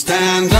Stand up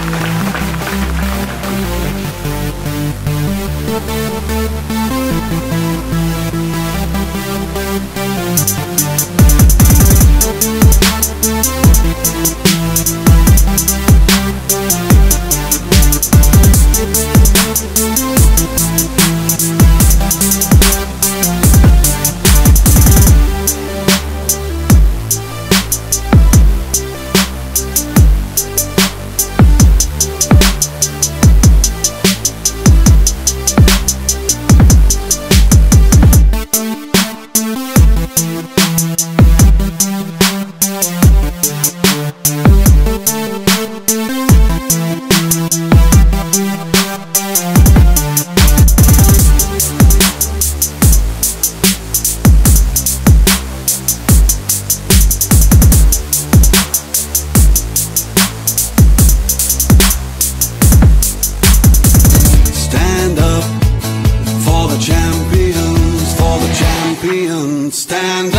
Thank you. stand